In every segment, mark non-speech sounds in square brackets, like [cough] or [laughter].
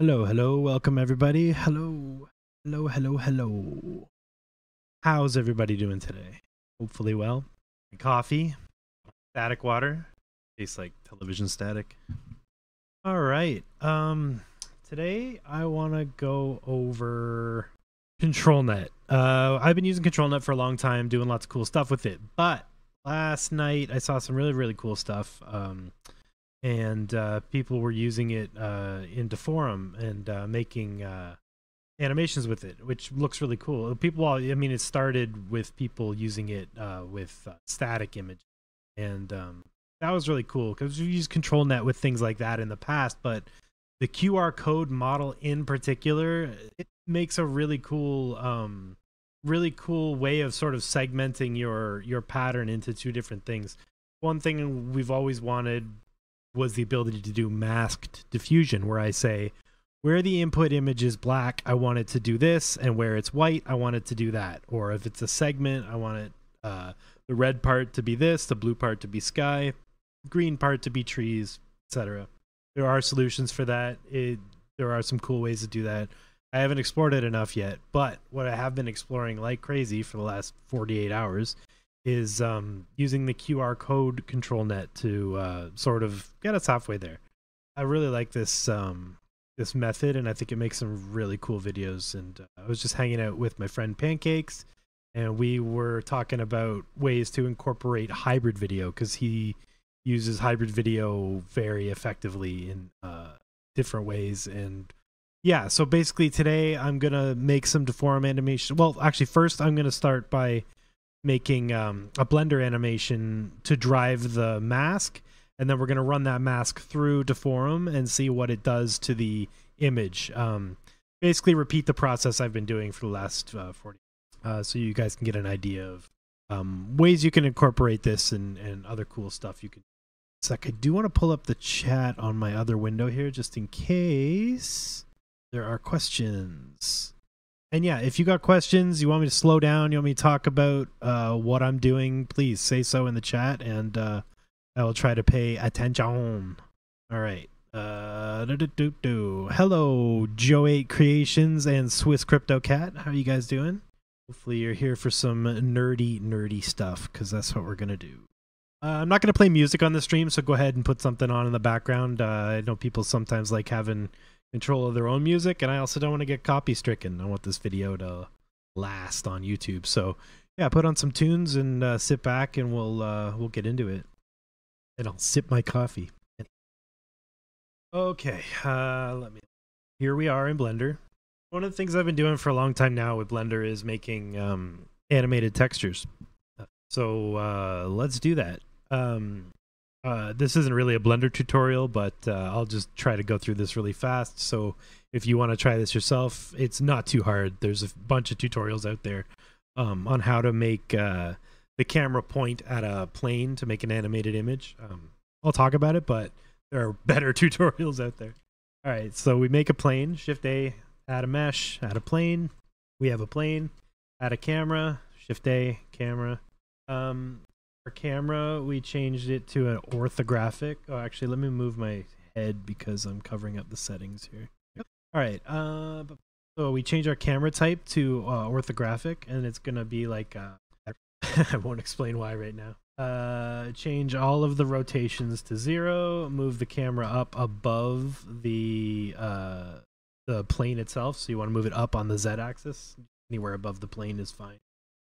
Hello, hello, welcome everybody. Hello, hello, hello, hello. How's everybody doing today? Hopefully well. Coffee, static water, tastes like television static. All right. Um, today I want to go over ControlNet. Uh, I've been using ControlNet for a long time, doing lots of cool stuff with it. But last night I saw some really, really cool stuff. Um, and uh, people were using it uh, in Deforum and uh, making uh, animations with it, which looks really cool. People, all, I mean, it started with people using it uh, with uh, static image, and um, that was really cool because we used ControlNet with things like that in the past, but the QR code model in particular, it makes a really cool. Um, really cool way of sort of segmenting your your pattern into two different things one thing we've always wanted was the ability to do masked diffusion where I say where the input image is black, I want it to do this, and where it's white, I want it to do that. Or if it's a segment, I want it uh, the red part to be this, the blue part to be sky, green part to be trees, etc. There are solutions for that. It, there are some cool ways to do that. I haven't explored it enough yet, but what I have been exploring like crazy for the last 48 hours is um, using the QR code control net to uh, sort of get us halfway there. I really like this um, this method, and I think it makes some really cool videos. And uh, I was just hanging out with my friend Pancakes, and we were talking about ways to incorporate hybrid video because he uses hybrid video very effectively in uh, different ways. And yeah, so basically today I'm gonna make some Deforum animation. Well, actually, first I'm gonna start by making um, a blender animation to drive the mask. And then we're going to run that mask through Deforum and see what it does to the image. Um, basically repeat the process i've been doing for the last uh, 40 uh, so you guys can get an idea of um, ways you can incorporate this and, and other cool stuff you can sec i do want to pull up the chat on my other window here just in case there are questions and yeah, if you got questions, you want me to slow down, you want me to talk about uh, what I'm doing, please say so in the chat, and uh, I will try to pay attention. All right. Uh. Hello, Joe8 Creations and Swiss Crypto Cat. How are you guys doing? Hopefully, you're here for some nerdy, nerdy stuff because that's what we're gonna do. Uh, I'm not gonna play music on the stream, so go ahead and put something on in the background. Uh, I know people sometimes like having control of their own music, and I also don't want to get copy stricken. I want this video to last on YouTube. So yeah, put on some tunes and uh, sit back, and we'll uh, we'll get into it. And I'll sip my coffee. Okay, uh, let me. Here we are in Blender. One of the things I've been doing for a long time now with Blender is making um, animated textures. So uh, let's do that. Um, uh, this isn't really a Blender tutorial, but uh, I'll just try to go through this really fast. So if you want to try this yourself, it's not too hard. There's a bunch of tutorials out there um, on how to make uh, the camera point at a plane to make an animated image. Um, I'll talk about it, but there are [laughs] better tutorials out there. All right, so we make a plane, Shift A, add a mesh, add a plane. We have a plane, add a camera, Shift A, camera. Um, our camera, we changed it to an orthographic. Oh, actually, let me move my head because I'm covering up the settings here. Yep. All right. Uh, so we change our camera type to uh, orthographic, and it's gonna be like uh, [laughs] I won't explain why right now. Uh, change all of the rotations to zero. Move the camera up above the uh, the plane itself. So you want to move it up on the z-axis. Anywhere above the plane is fine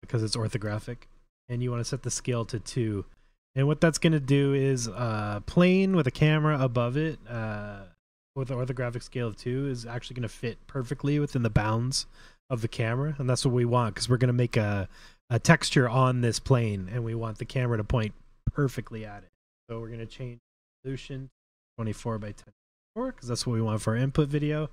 because it's orthographic and you want to set the scale to two. And what that's going to do is uh, plane with a camera above it uh, with an orthographic scale of two is actually going to fit perfectly within the bounds of the camera. And that's what we want because we're going to make a, a texture on this plane and we want the camera to point perfectly at it. So we're going to change resolution 24 by 10 because that's what we want for our input video.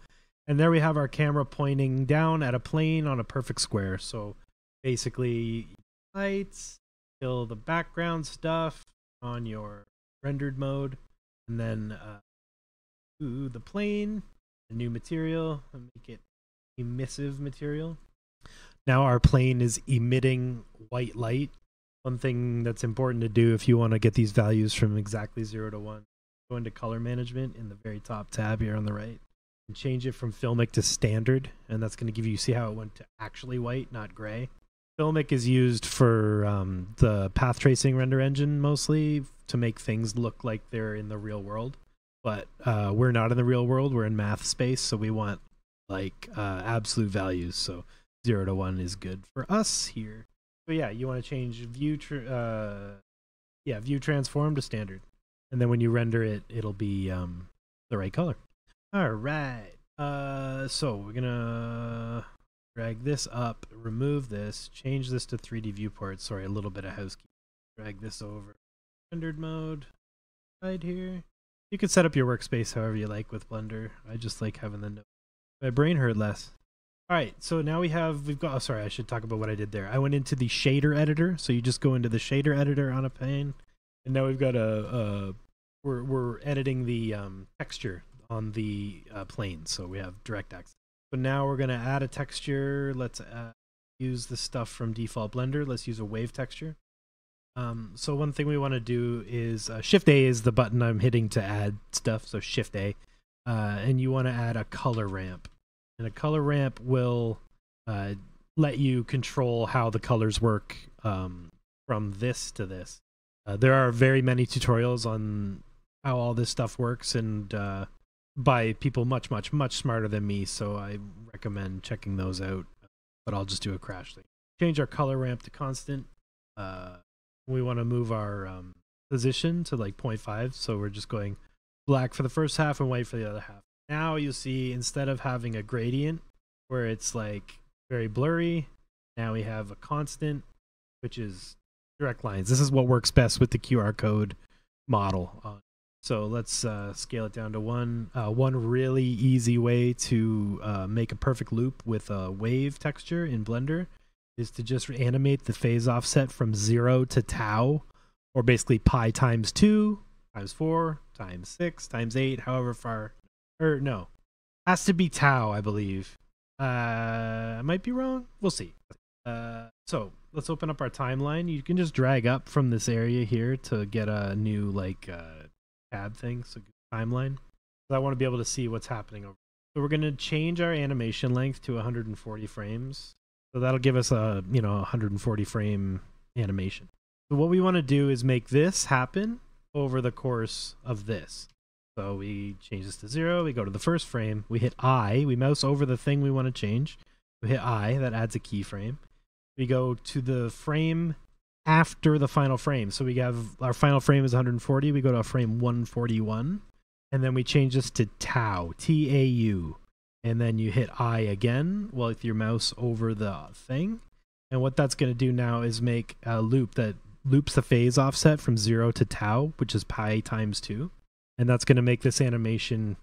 And there we have our camera pointing down at a plane on a perfect square. So basically lights, kill the background stuff on your rendered mode, and then uh, do the plane, a new material, and make it emissive material. Now our plane is emitting white light. One thing that's important to do if you want to get these values from exactly 0 to 1, go into color management in the very top tab here on the right. and change it from filmic to standard, and that's going to give you see how it went to actually white, not gray. Filmic is used for um, the path tracing render engine mostly to make things look like they're in the real world. But uh, we're not in the real world; we're in math space, so we want like uh, absolute values. So zero to one is good for us here. So yeah, you want to change view, uh, yeah, view transform to standard, and then when you render it, it'll be um, the right color. All right. Uh, so we're gonna drag this up, remove this, change this to 3D viewport. Sorry, a little bit of housekeeping. Drag this over rendered mode right here. You can set up your workspace however you like with Blender. I just like having the my brain hurt less. All right, so now we have we've got. Oh, sorry, I should talk about what I did there. I went into the shader editor, so you just go into the shader editor on a pane, and now we've got a. a we're we're editing the um, texture on the uh, plane, so we have direct access. So now we're gonna add a texture. Let's uh, use the stuff from default Blender. Let's use a wave texture. Um, so one thing we want to do is uh, Shift A is the button I'm hitting to add stuff. So Shift A, uh, and you want to add a color ramp, and a color ramp will uh, let you control how the colors work um, from this to this. Uh, there are very many tutorials on how all this stuff works, and uh, by people much, much, much smarter than me. So I recommend checking those out. But I'll just do a crash thing. Change our color ramp to constant. Uh, we want to move our um, position to like 0.5 so we're just going black for the first half and white for the other half now you see instead of having a gradient where it's like very blurry now we have a constant which is direct lines this is what works best with the qr code model uh, so let's uh, scale it down to one uh, one really easy way to uh, make a perfect loop with a wave texture in blender is to just animate the phase offset from zero to tau, or basically pi times two, times four, times six, times eight, however far. Or no, has to be tau, I believe. Uh, I might be wrong. We'll see. Uh, so let's open up our timeline. You can just drag up from this area here to get a new like uh, tab thing. So timeline. So I want to be able to see what's happening over. So we're going to change our animation length to 140 frames. So that'll give us a, you know, 140 frame animation. So what we want to do is make this happen over the course of this. So we change this to zero, we go to the first frame, we hit I, we mouse over the thing we want to change. We hit I, that adds a keyframe. We go to the frame after the final frame. So we have our final frame is 140, we go to a frame 141, and then we change this to tau, T A U and then you hit I again with your mouse over the thing. And what that's going to do now is make a loop that loops the phase offset from zero to tau, which is pi times two. And that's going to make this animation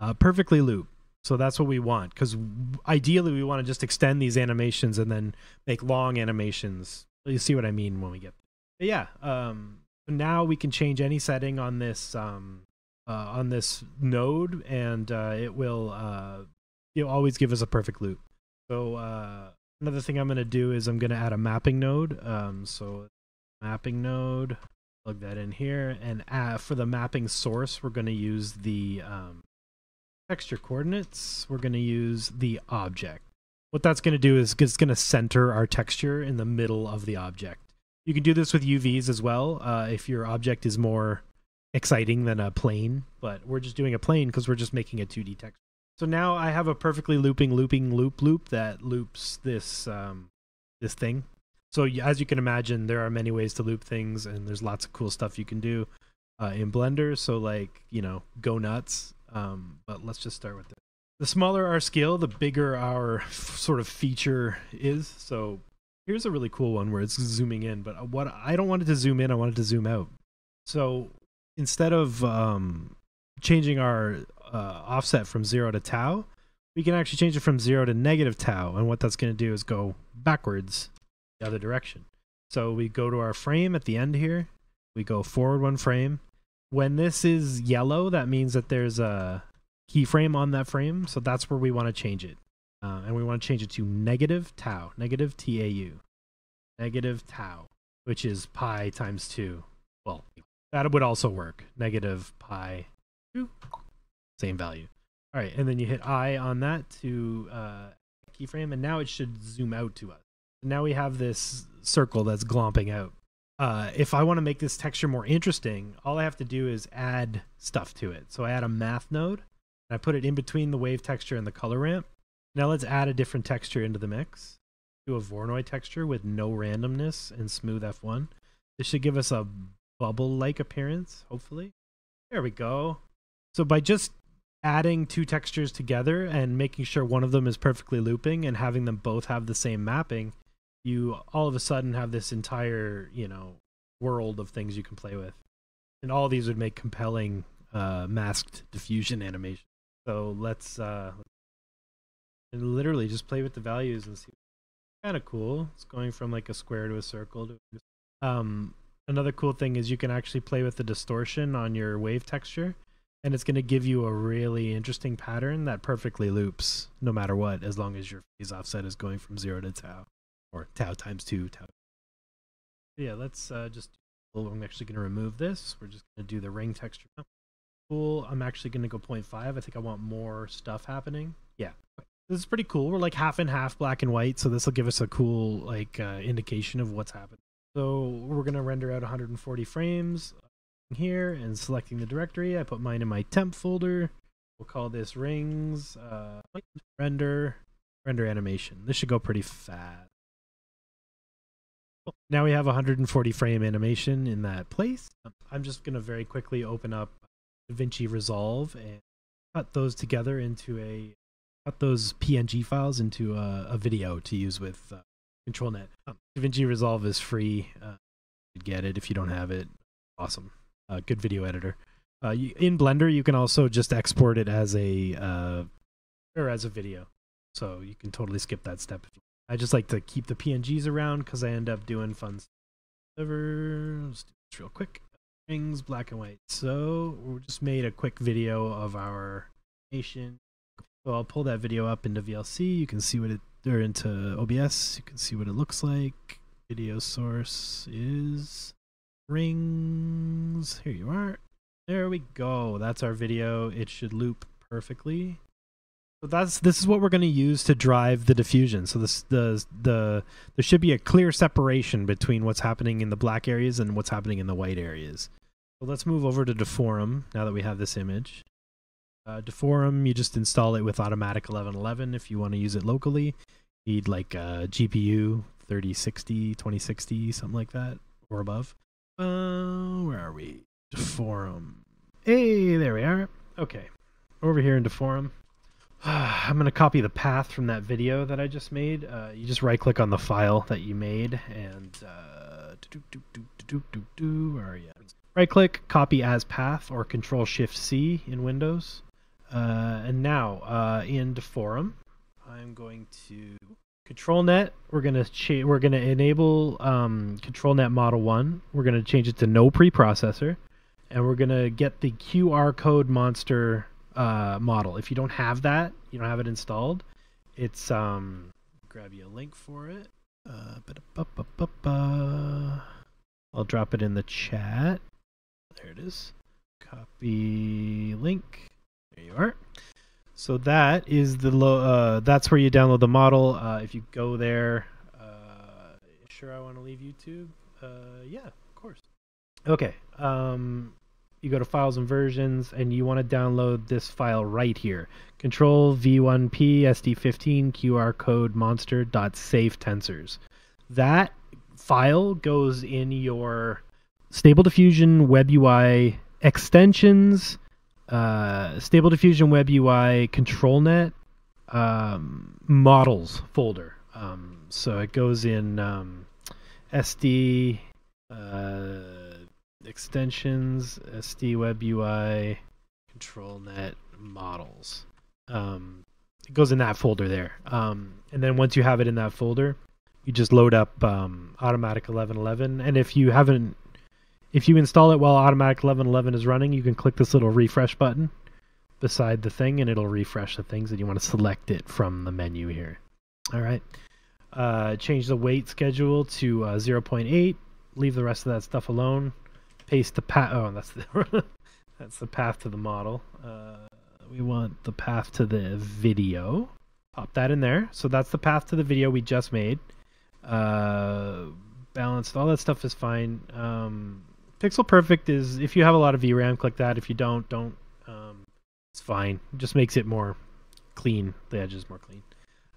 uh, perfectly loop. So that's what we want because ideally we want to just extend these animations and then make long animations. You see what I mean when we get. But yeah. Um, now we can change any setting on this um, uh, on this node, and uh, it will uh, you'll always give us a perfect loop. So uh, another thing I'm going to do is I'm going to add a mapping node. Um, so mapping node, plug that in here. And uh, for the mapping source, we're going to use the um, texture coordinates. We're going to use the object. What that's going to do is it's going to center our texture in the middle of the object. You can do this with UVs as well uh, if your object is more exciting than a plane, but we're just doing a plane because we're just making a 2D texture. So now I have a perfectly looping, looping loop loop that loops this um, this thing. So as you can imagine, there are many ways to loop things, and there's lots of cool stuff you can do uh, in Blender. So like you know, go nuts. Um, but let's just start with this. The smaller our scale, the bigger our sort of feature is. So here's a really cool one where it's zooming in, but what I don't want it to zoom in, I want it to zoom out. So instead of um, changing our uh, offset from zero to tau, we can actually change it from zero to negative tau. And what that's going to do is go backwards the other direction. So we go to our frame at the end here. We go forward one frame. When this is yellow, that means that there's a keyframe on that frame. So that's where we want to change it. Uh, and we want to change it to negative tau, negative TAU, negative tau, which is pi times 2. Well, that would also work. Negative pi 2 same value. All right, and then you hit I on that to uh, keyframe, and now it should zoom out to us. Now we have this circle that's glomping out. Uh, if I want to make this texture more interesting, all I have to do is add stuff to it. So I add a math node, I put it in between the wave texture and the color ramp. Now let's add a different texture into the mix. Do a Voronoi texture with no randomness and smooth F1. This should give us a bubble-like appearance, hopefully. There we go. So by just adding two textures together and making sure one of them is perfectly looping and having them both have the same mapping, you all of a sudden have this entire, you know, world of things you can play with. And all these would make compelling uh, masked diffusion animation. So let's uh, literally just play with the values and see. Kind of cool. It's going from like a square to a circle. To um, another cool thing is you can actually play with the distortion on your wave texture and it's going to give you a really interesting pattern that perfectly loops no matter what as long as your phase offset is going from zero to tau or tau times two tau yeah let's uh, just well, i'm actually going to remove this we're just going to do the ring texture cool i'm actually going to go 0.5 i think i want more stuff happening yeah this is pretty cool we're like half and half black and white so this will give us a cool like uh, indication of what's happening so we're going to render out 140 frames here and selecting the directory. I put mine in my temp folder. We'll call this rings uh, render render animation. This should go pretty fast. Now we have 140 frame animation in that place. I'm just going to very quickly open up DaVinci Resolve and cut those together into a cut those PNG files into a, a video to use with uh, ControlNet. Um, DaVinci Resolve is free. Uh, get it if you don't have it. Awesome a good video editor. Uh, you, in Blender, you can also just export it as a uh, or as a video, so you can totally skip that step. I just like to keep the PNGs around because I end up doing fun stuff. Let's do this real quick. Things black and white. So we just made a quick video of our nation. So I'll pull that video up into VLC. You can see what it or into OBS. You can see what it looks like. Video source is rings. Here you are. There we go. That's our video. It should loop perfectly. So that's this is what we're going to use to drive the diffusion. So this the the there should be a clear separation between what's happening in the black areas and what's happening in the white areas. So let's move over to Deforum now that we have this image. Uh, Deforum, you just install it with Automatic 1111 if you want to use it locally. You need like a GPU 3060, 2060, something like that or above. Uh, where are we? Forum. Hey, there we are. Okay, over here in Deforum. [sighs] I'm going to copy the path from that video that I just made. Uh, you just right click on the file that you made and uh, where are you? Right click, copy as path or control shift C in Windows. Uh, and now uh, in Deforum, I'm going to ControlNet, we're gonna cha- we're gonna enable um, ControlNet Model One. We're gonna change it to no preprocessor, and we're gonna get the QR code monster uh, model. If you don't have that, you don't have it installed. It's um, grab you a link for it. Uh, I'll drop it in the chat. There it is. Copy link. There you are. So that is the lo- uh, that's where you download the model. Uh, if you go there, uh, sure I want to leave YouTube. Uh, yeah, of course. Okay. Um, you go to files and versions, and you want to download this file right here. Control v1p sd15 QR code monster dot tensors. That file goes in your Stable Diffusion Web UI extensions uh, Stable Diffusion Web UI ControlNet um, models folder. Um, so it goes in um, SD uh, extensions, SD Web UI ControlNet models. Um, it goes in that folder there. Um, and then once you have it in that folder, you just load up um, Automatic 1111. And if you haven't if you install it while Automatic 1111 is running, you can click this little refresh button beside the thing and it'll refresh the things and you want to select it from the menu here. All right. Uh, change the weight schedule to uh, 0.8. Leave the rest of that stuff alone. Paste the path. Oh, that's the [laughs] that's the path to the model. Uh, we want the path to the video. Pop that in there. So that's the path to the video we just made. Uh, balanced, all that stuff is fine. Um, Pixel Perfect is if you have a lot of VRAM, click that. If you don't, don't. Um, it's fine. It just makes it more clean. The edges more clean.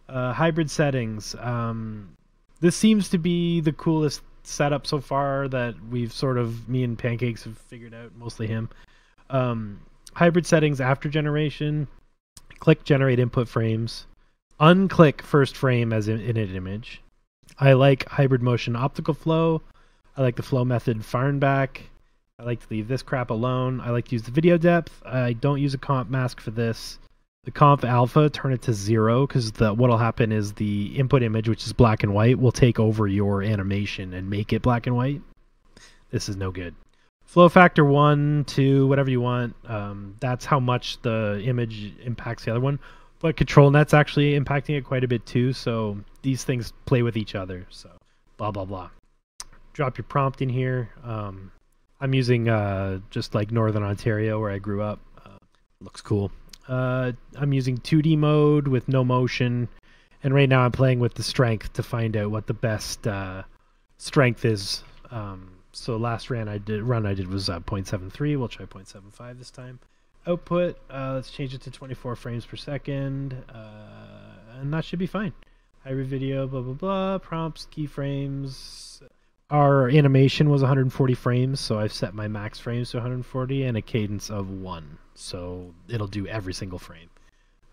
Uh, hybrid settings. Um, this seems to be the coolest setup so far that we've sort of me and Pancakes have figured out. Mostly him. Um, hybrid settings after generation. Click generate input frames. Unclick first frame as in, in an image. I like hybrid motion optical flow. I like the flow method far and back. I like to leave this crap alone. I like to use the video depth. I don't use a comp mask for this. The comp alpha, turn it to zero because what'll happen is the input image, which is black and white, will take over your animation and make it black and white. This is no good. Flow factor one, two, whatever you want. Um, that's how much the image impacts the other one. But control net's actually impacting it quite a bit too. So these things play with each other. So blah blah blah drop your prompt in here. Um, I'm using uh, just like Northern Ontario where I grew up. Uh, looks cool. Uh, I'm using 2D mode with no motion, and right now I'm playing with the strength to find out what the best uh, strength is. Um, so last run I did run I did was uh, 0.73. We'll try 0.75 this time. Output. Uh, let's change it to 24 frames per second, and that should be fine. Hybrid video. Blah blah blah. Prompts. Keyframes our animation was 140 frames, so I've set my max frames to 140 and a cadence of one. So it'll do every single frame.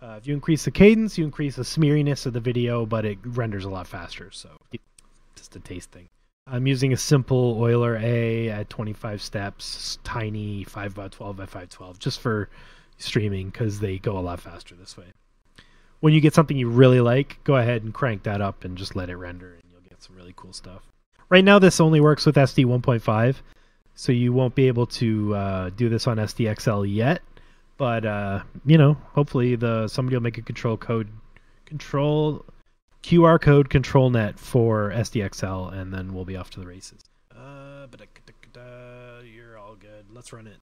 Uh, if you increase the cadence, you increase the smeariness of the video, but it renders a lot faster. So just a taste thing. I'm using a simple Euler A at 25 steps, tiny 5 by 12 by 512, just for streaming because they go a lot faster this way. When you get something you really like, go ahead and crank that up and just let it render, and you'll get some really cool stuff. Right now, this only works with SD 1.5, so you won't be able to uh, do this on SDXL yet. But uh, you know, hopefully, the somebody will make a control code, control QR code control net for SDXL, and then we'll be off to the races. Uh, you're all good. Let's run it.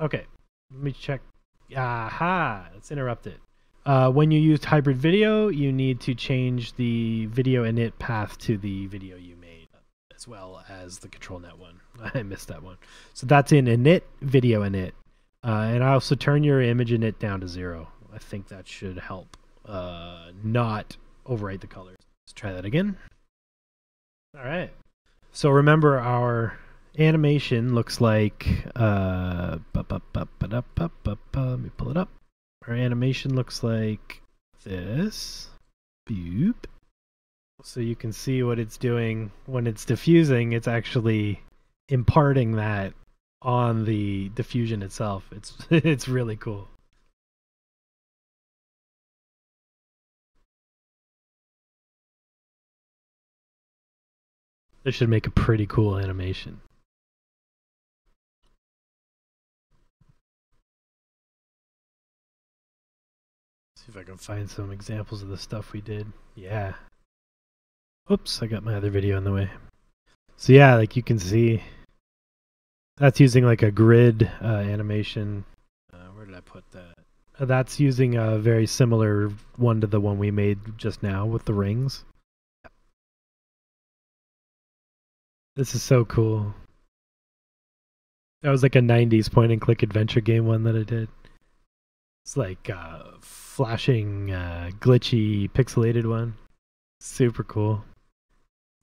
Okay, let me check. Aha! Let's interrupt it. Uh, when you use hybrid video, you need to change the video init path to the video you as well as the control net one. [laughs] I missed that one. So that's in init, video init. Uh, and I also turn your image init down to zero. I think that should help uh, not overwrite the colors. Let's try that again. All right. So remember our animation looks like uh let me pull it up. Our animation looks like this. Boop so you can see what it's doing when it's diffusing. It's actually imparting that on the diffusion itself. It's [laughs] it's really cool. This should make a pretty cool animation. See if I can find some examples of the stuff we did. Yeah Oops, I got my other video in the way. So yeah, like you can see, that's using like a grid uh, animation. Uh, where did I put that? Uh, that's using a very similar one to the one we made just now with the rings. This is so cool. That was like a 90s point and click adventure game one that I did. It's like a flashing uh glitchy pixelated one. Super cool.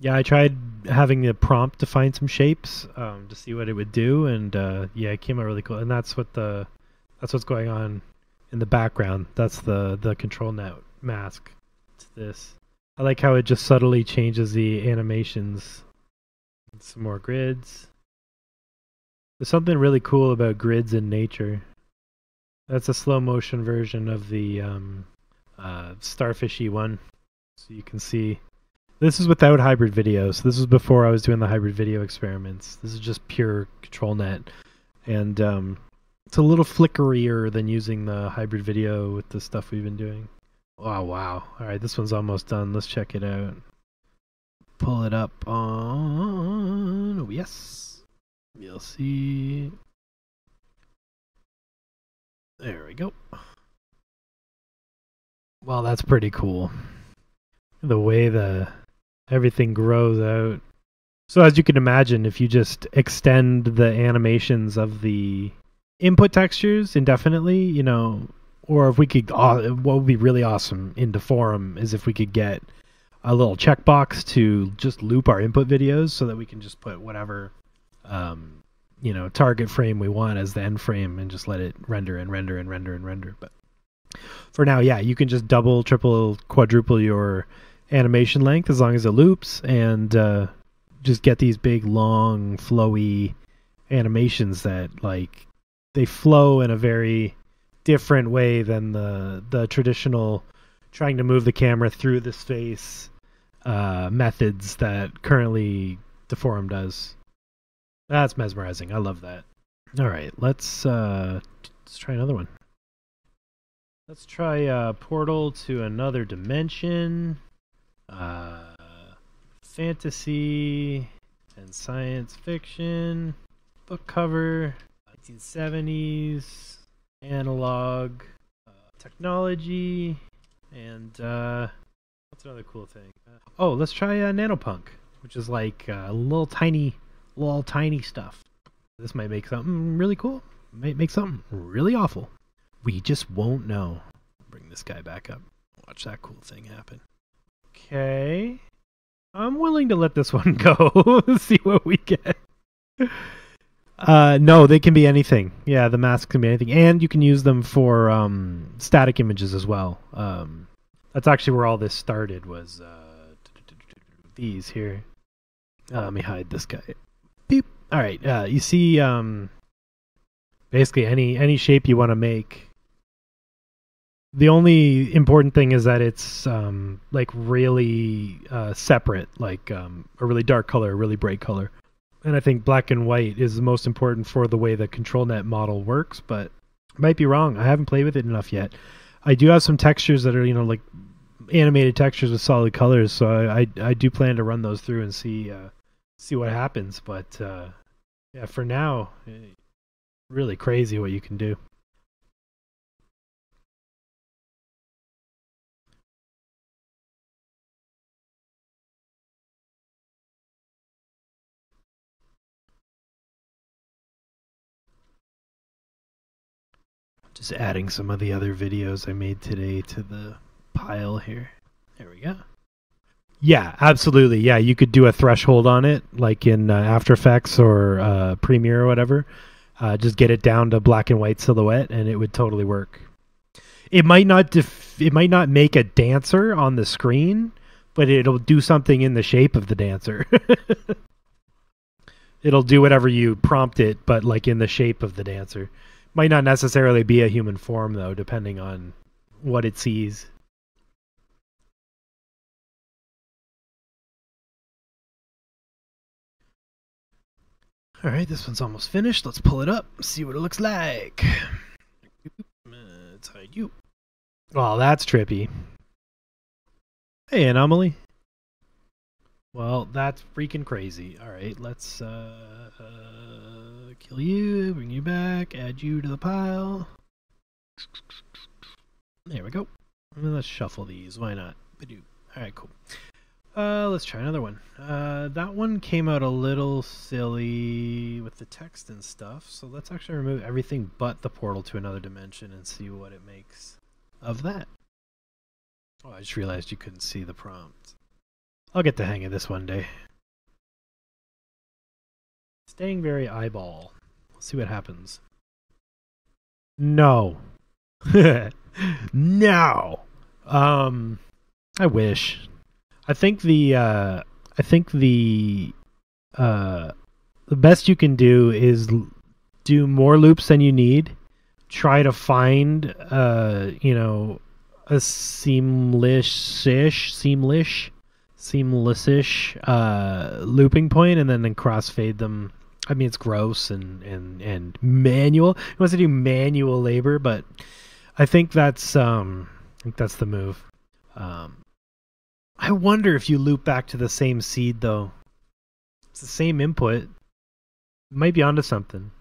Yeah, I tried having a prompt to find some shapes um, to see what it would do, and uh, yeah, it came out really cool. And that's what the that's what's going on in the background. That's the the control net mask. It's this. I like how it just subtly changes the animations. Some more grids. There's something really cool about grids in nature. That's a slow motion version of the um, uh, starfishy one, so you can see this is without hybrid video. So this was before I was doing the hybrid video experiments. This is just pure control net. And um, it's a little flickerier than using the hybrid video with the stuff we've been doing. Oh, wow. All right, this one's almost done. Let's check it out. Pull it up on... Oh, yes. You'll see. There we go. Well, that's pretty cool. The way the everything grows out. So as you can imagine, if you just extend the animations of the input textures indefinitely, you know, or if we could, what would be really awesome in Deforum is if we could get a little checkbox to just loop our input videos so that we can just put whatever, um, you know, target frame we want as the end frame and just let it render and render and render and render. But for now, yeah, you can just double, triple, quadruple your animation length as long as it loops and uh, just get these big, long, flowy animations that like they flow in a very different way than the the traditional trying to move the camera through the space uh, methods that currently Deforum does. That's mesmerizing. I love that. All right, let's uh, let's try another one. Let's try uh, Portal to Another Dimension. Uh, fantasy and science fiction. Book cover. 1970s. Analog. Uh, technology. And uh, what's another cool thing? Uh, oh, let's try uh, Nanopunk, which is like uh, little tiny, little tiny stuff. This might make something really cool. Might make something really awful. We just won't know. Bring this guy back up. Watch that cool thing happen. Okay. I'm willing to let this [laughs] one go. [laughs] See what we get. Uh, no, they can be anything. Yeah, the masks can be anything, and you can use them for um, static images as well. Um, that's actually where all this started. Was uh, these here? Uh, let me hide this guy. Beep. All right. Uh, you see, um, basically any any shape you want to make the only important thing is that it's um, like really uh, separate, like um, a really dark color, a really bright color. And I think black and white is the most important for the way the ControlNet model works, but I might be wrong. I haven't played with it enough yet. I do have some textures that are, you know, like animated textures with solid colors, so I I, I do plan to run those through and see uh, see what happens. But uh, yeah, for now, eh, really crazy what you can do. Just adding some of the other videos I made today to the pile here. There we go. Yeah, absolutely. Yeah, you could do a threshold on it, like in uh, After Effects or uh, Premiere or whatever. Uh, just get it down to black and white silhouette, and it would totally work. It might not def- it might not make a dancer on the screen, but it'll do something in the shape of the dancer. [laughs] it'll do whatever you prompt it, but like in the shape of the dancer. Might not necessarily be a human form though, depending on what it sees. All right, this one's almost finished. Let's pull it up, see what it looks like. Let's hide you. Oh, that's trippy. Hey, Anomaly. Well, that's freaking crazy. All right, let's uh, uh, kill you, bring you back, add you to the pile. There we go. Let's shuffle these. Why not? All right, cool. Uh, let's try another one. Uh, that one came out a little silly with the text and stuff, so let's actually remove everything but the portal to another dimension and see what it makes of that. Oh, I just realized you couldn't see the prompt. I'll get the hang of this one day. Staying very eyeball. Let's see what happens. No. [laughs] no. Um I wish. I think the uh I think the uh the best you can do is do more loops than you need. Try to find uh, you know, a seamless-ish, seamless seamless-ish uh, looping point and then, then crossfade them. I mean, it's gross and, and, and manual. It wants to do manual labor, but I think that's um, I think that's the move. Um, I wonder if you loop back to the same seed though. It's the same input. Might be onto something.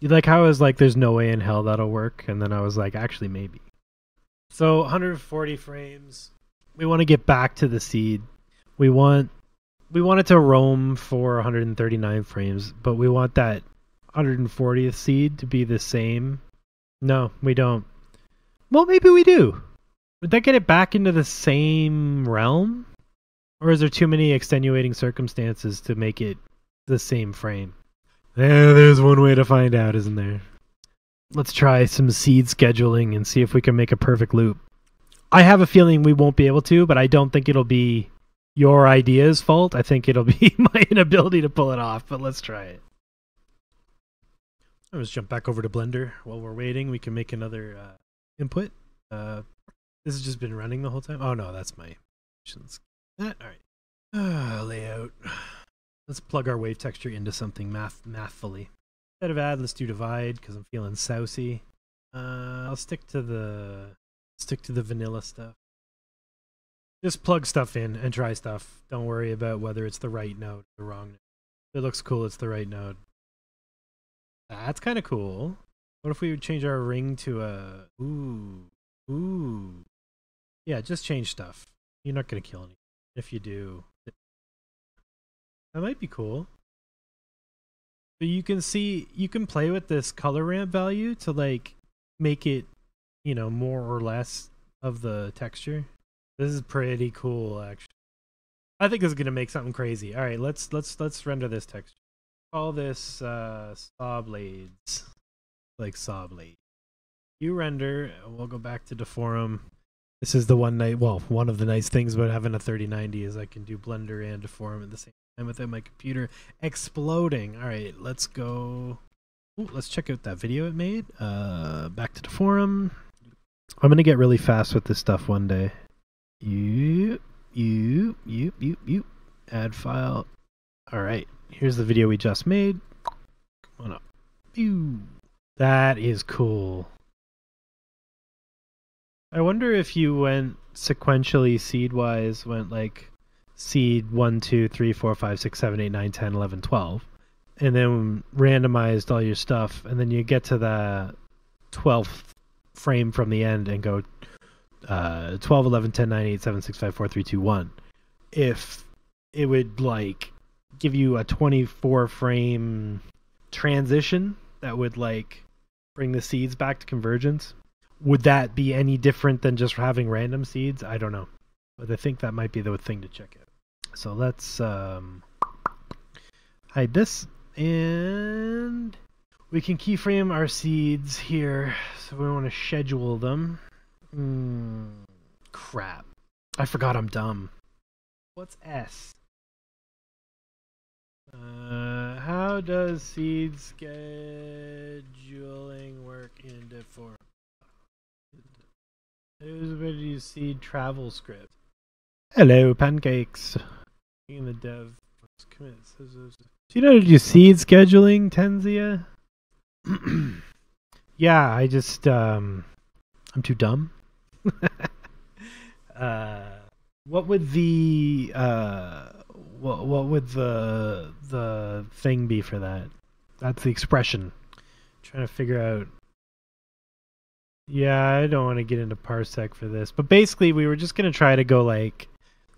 You like how I was like, "There's no way in hell that'll work," and then I was like, "Actually, maybe." So 140 frames. We want to get back to the seed. We want we want it to roam for 139 frames, but we want that 140th seed to be the same. No, we don't. Well, maybe we do. Would that get it back into the same realm? Or is there too many extenuating circumstances to make it the same frame? Yeah, there's one way to find out, isn't there? Let's try some seed scheduling and see if we can make a perfect loop. I have a feeling we won't be able to, but I don't think it'll be your idea's fault. I think it'll [laughs] be my inability to pull it off, but let's try it. Let's jump back over to Blender while we're waiting. We can make another uh, input. Uh, this has just been running the whole time. Oh no, that's my that all right. Uh, layout. Let's plug our wave texture into something math mathfully. Instead of add, let's do divide because I'm feeling sousy. Uh, I'll stick to the stick to the vanilla stuff. Just plug stuff in and try stuff. Don't worry about whether it's the right note or the wrong note. If it looks cool, it's the right note. That's kind of cool. What if we would change our ring to a... Ooh. Ooh. Yeah, just change stuff. You're not going to kill anything. If you do... That might be cool. So you can see... You can play with this color ramp value to, like, make it, you know, more or less of the texture. This is pretty cool, actually. I think this is gonna make something crazy. All right, let's let's let's render this texture. Call this uh, saw blades, like saw blade. You render. We'll go back to Deforum. This is the one night. Well, one of the nice things about having a 3090 is I can do Blender and Deforum at the same time without my computer exploding. All right, let's go. Ooh, let's check out that video it made. Uh, back to Deforum. I'm gonna get really fast with this stuff one day. You, you, you, you, you. Add file. All right. Here's the video we just made. Come on up. Ew. That is cool. I wonder if you went sequentially seed wise, went like seed 1, 2, 3, 4, 5, 6, 7, 8, 9, 10, 11, 12, and then randomized all your stuff, and then you get to the 12th frame from the end and go uh, 12, 11, 10, 9, 8, 7, 6, 5, 4, 3, 2, 1. If it would like give you a 24 frame transition that would like bring the seeds back to convergence, would that be any different than just having random seeds? I don't know. But I think that might be the thing to check out. So let's um, hide this and we can keyframe our seeds here. So we want to schedule them. Mm, crap. I forgot I'm dumb. What's S? Uh, how does seed scheduling work in Deforum? Who's ready to seed travel script? Hello, pancakes. In the dev commit. Do you know to do seed scheduling, Tenzia? [clears throat] yeah, I just um I'm too dumb. [laughs] uh, what would the uh, what what would the the thing be for that? That's the expression. I'm trying to figure out. Yeah, I don't want to get into Parseq for this, but basically we were just gonna try to go like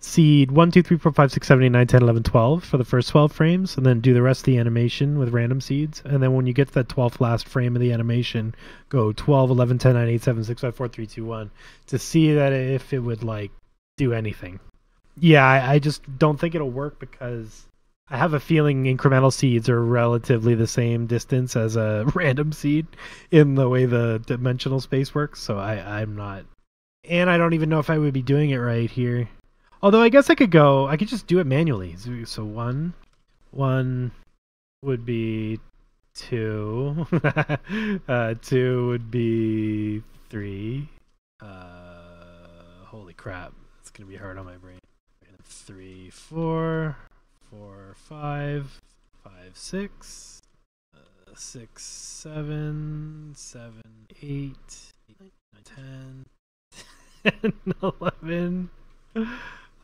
seed 1, 2, 3, 4, 5, 6, 7, 8, 9, 10, 11, 12 for the first 12 frames, and then do the rest of the animation with random seeds. And then when you get to that 12th last frame of the animation, go 12, 11, 10, 9, 8, 7, 6, 5, 4, 3, 2, 1 to see that if it would like do anything. Yeah, I, I just don't think it'll work because I have a feeling incremental seeds are relatively the same distance as a [laughs] random seed in the way the dimensional space works. So I, I'm not. And I don't even know if I would be doing it right here Although I guess I could go, I could just do it manually. So, one, one would be two. [laughs] uh, two would be three. Uh, holy crap, it's gonna be hard on my brain. Three, four, four, five, five, six, uh, six, seven, seven, eight, eight nine, ten, [laughs] 10, 11.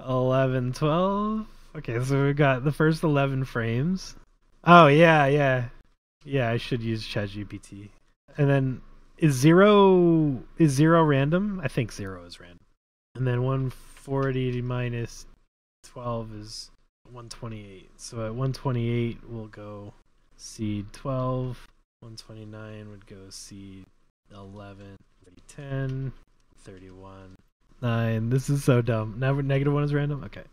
11, 12. Okay, so we've got the first 11 frames. Oh, yeah, yeah. Yeah, I should use ChatGPT. And then is zero is zero random? I think zero is random. And then 140 minus 12 is 128. So at 128 we'll go seed 12. 129 would go seed 11. 10. 31. 9. This is so dumb. Now negative 1 is random? Okay.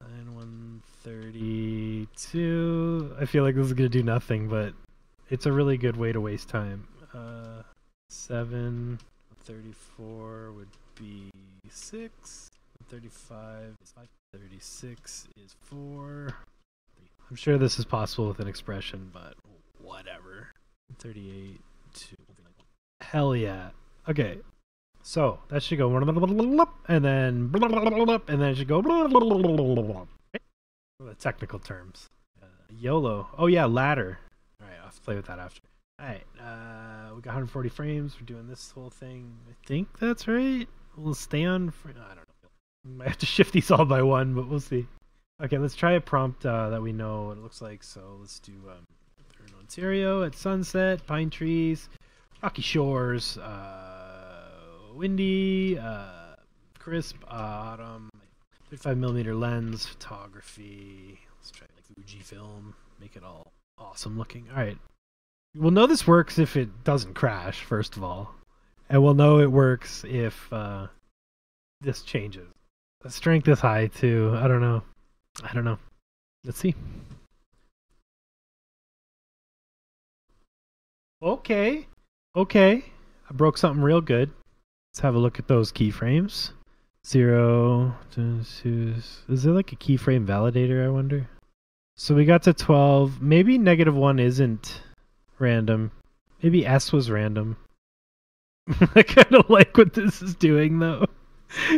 9, 132. I feel like this is to do nothing, but it's a really good way to waste time. Uh, 7. 34 would be 6. 35 is 5. 36 is 4. I'm sure this is possible with an expression, but whatever. 38 to. Hell yeah. Okay. So that should go and then and then it should go the technical terms. Uh, YOLO. Oh yeah, ladder. All right, I'll play with that after. All right, uh, we got 140 frames. We're doing this whole thing. I think that's right. We'll stay on. For, I don't know. Might have to shift these all by one, but we'll see. Okay, let's try a prompt uh, that we know what it looks like. So let's do um, Ontario at sunset, pine trees, rocky shores. Uh, windy, uh, crisp autumn, 35 millimeter lens, photography. Let's try like Fuji film, make it all awesome looking. All right. We'll know this works if it doesn't crash, first of all. And we'll know it works if uh, this changes. The strength is high too. I don't know. I don't know. Let's see. Okay. Okay. I broke something real good. Let's have a look at those keyframes. Zero. Is there like a keyframe validator, I wonder? So we got to 12. Maybe negative 1 isn't random. Maybe S was random. [laughs] I kind of like what this is doing, though. [laughs]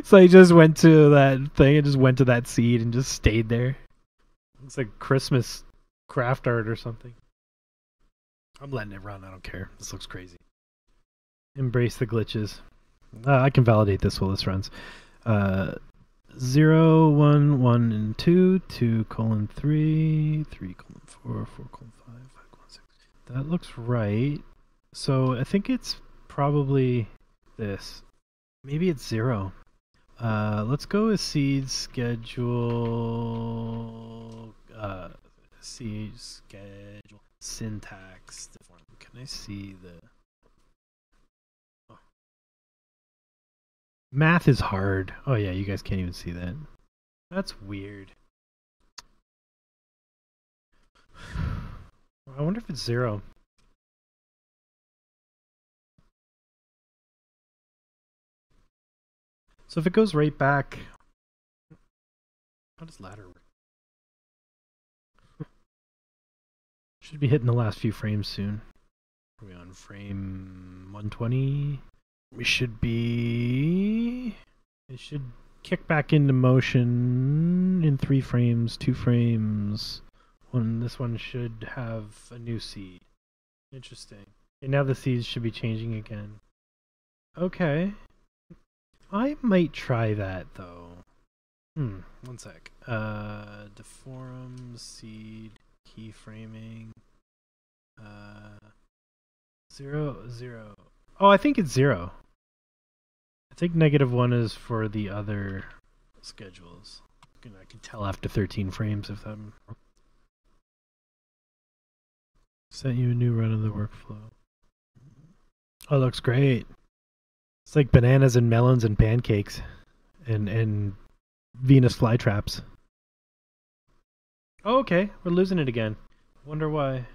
So I just went to that thing and just went to that seed and just stayed there. It's like Christmas craft art or something. I'm letting it run. I don't care. This looks crazy. Embrace the glitches. Uh, I can validate this while this runs. Uh, 0, 1, 1, and 2, 2 colon 3, 3 colon 4, 4 colon 5, 5 colon 6. That looks right. So I think it's probably this. Maybe it's 0. Uh, let's go with seed schedule. Uh, seed schedule syntax. Can I see the Math is hard. Oh yeah, you guys can't even see that. That's weird. [sighs] I wonder if it's zero. So if it goes right back, how does ladder work? Should be hitting the last few frames soon. Are we on frame 120? We should be it should kick back into motion in three frames two frames when this one should have a new seed. Interesting. And now the seeds should be changing again. Okay. I might try that though. Hmm one sec. Uh deforum seed keyframing. Uh zero zero Oh, I think it's zero. I think negative one is for the other schedules. I can tell after 13 frames if I'm. Sent you a new run of the workflow. Oh, looks great. It's like bananas and melons and pancakes, and and Venus flytraps. Oh, okay, we're losing it again. Wonder why.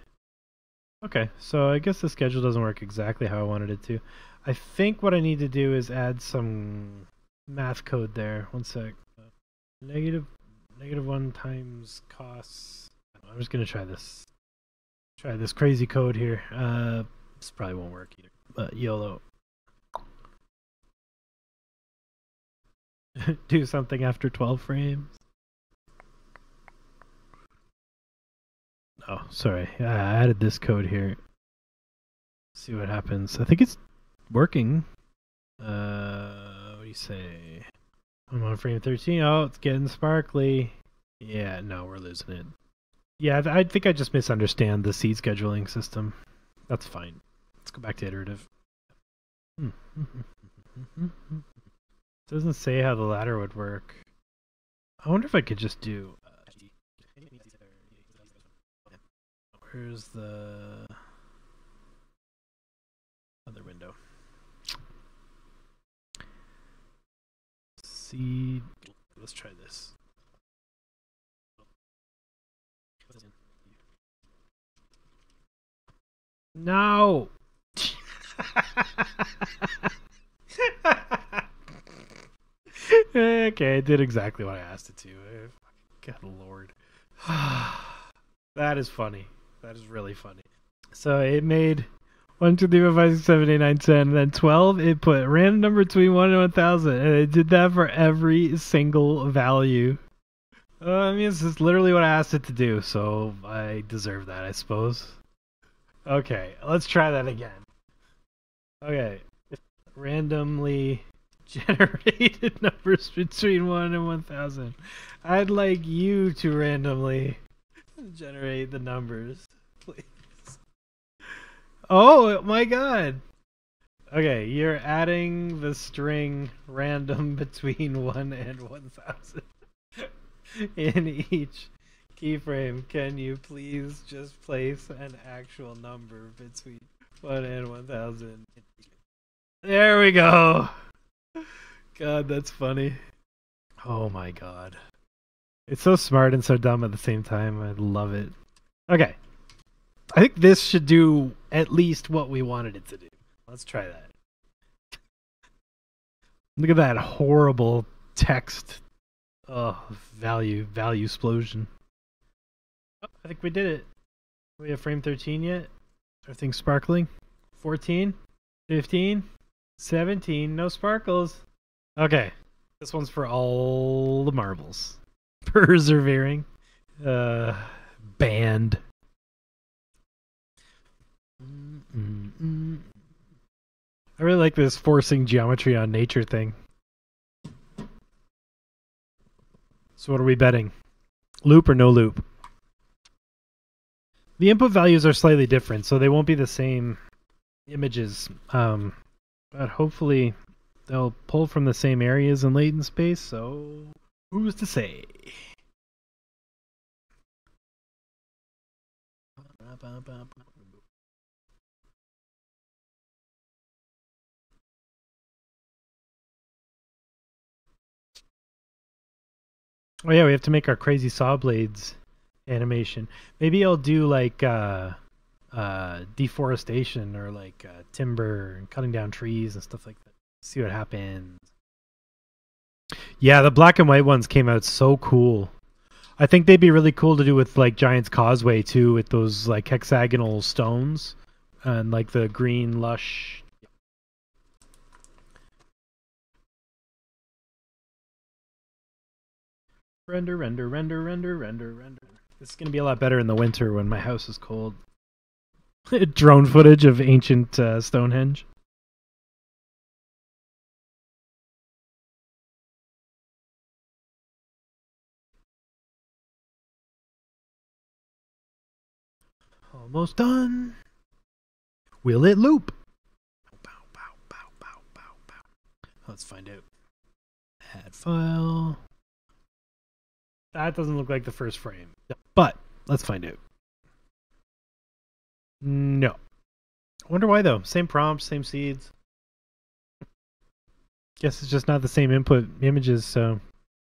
Okay, so I guess the schedule doesn't work exactly how I wanted it to. I think what I need to do is add some math code there. One sec. Negative, negative one times costs. I'm just gonna try this. Try this crazy code here. Uh, this probably won't work either. But YOLO. [laughs] do something after 12 frames. Oh, sorry. I added this code here. See what happens. I think it's working. Uh, what do you say? I'm on frame 13. Oh, it's getting sparkly. Yeah, no, we're losing it. Yeah, I think I just misunderstand the seed scheduling system. That's fine. Let's go back to iterative. [laughs] Doesn't say how the ladder would work. I wonder if I could just do. Uh, where's the other window? See, let's try this. No. [laughs] okay, it did exactly what I asked it to. Eh, Good lord. [sighs] that is funny. That is really funny. So it made 1, 2, 3, 4, 5, 6, 7, 8, 9, 10, and then 12. It put random number between 1 and 1000. And it did that for every single value. Uh, I mean, this is literally what I asked it to do, so I deserve that, I suppose. Okay, let's try that again. Okay, randomly [laughs] generated numbers between 1 and 1000. I'd like you to randomly [laughs] generate the numbers. Oh my god! Okay, you're adding the string random [laughs] between 1 and 1000 [laughs] in each keyframe. Can you please just place an actual number between 1 and 1000? There we go! God, that's funny. Oh my god. It's so smart and so dumb at the same time. I love it. Okay. I think this should do at least what we wanted it to do. Let's try that. Look at that horrible text. Oh, value, value explosion. Oh, I think we did it. We have frame 13 yet? Everything sparkling? 14? 15? 17? No sparkles. Okay. This one's for all the marbles. [laughs] Persevering. Uh, band. I really like this forcing geometry on nature thing. So what are we betting? Loop or no loop? The input values are slightly different, so they won't be the same images. Um, but hopefully they'll pull from the same areas in latent space, so who's to say? Oh yeah, we have to make our crazy saw blades animation. Maybe I'll do like uh uh deforestation or like uh, timber and cutting down trees and stuff like that. See what happens. Yeah, the black and white ones came out so cool. I think they'd be really cool to do with like Giant's Causeway too, with those like hexagonal stones and like the green lush. Render, render, render, render, render, render. This is gonna be a lot better in the winter when my house is cold. [laughs] Drone footage of ancient uh, Stonehenge. Almost done. Will it loop? Bow, bow, bow. Let's find out. Add file. That doesn't look like the first frame. But let's find out. No. Wonder why though. Same prompts, same seeds. Guess it's just not the same input images, so